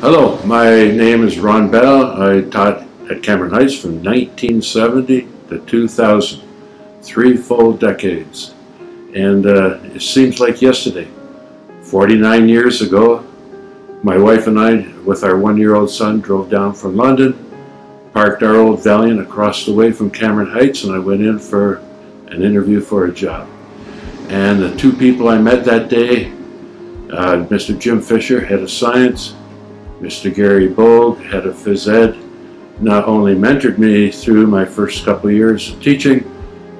Hello, my name is Ron Bell. I taught at Cameron Heights from 1970 to 2000, three full decades. And uh, it seems like yesterday, 49 years ago, my wife and I, with our one-year-old son, drove down from London, parked our old Valiant across the way from Cameron Heights, and I went in for an interview for a job. And the two people I met that day, uh, Mr. Jim Fisher, head of science, Mr. Gary Bogue, head of phys ed, not only mentored me through my first couple years of teaching,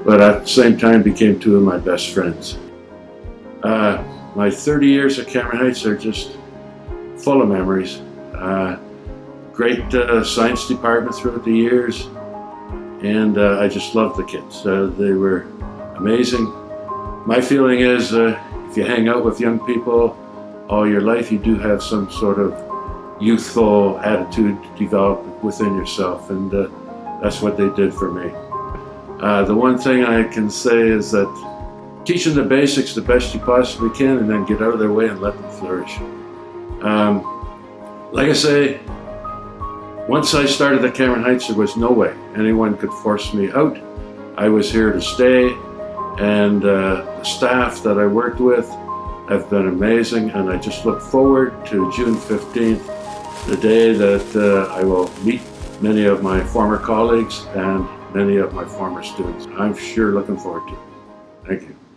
but at the same time became two of my best friends. Uh, my 30 years at Cameron Heights are just full of memories. Uh, great uh, science department throughout the years, and uh, I just loved the kids. Uh, they were amazing. My feeling is uh, if you hang out with young people all your life, you do have some sort of youthful attitude to develop within yourself, and uh, that's what they did for me. Uh, the one thing I can say is that teaching the basics the best you possibly can, and then get out of their way and let them flourish. Um, like I say, once I started at Cameron Heights, there was no way anyone could force me out. I was here to stay, and uh, the staff that I worked with have been amazing, and I just look forward to June 15th the day that uh, I will meet many of my former colleagues and many of my former students. I'm sure looking forward to it. Thank you.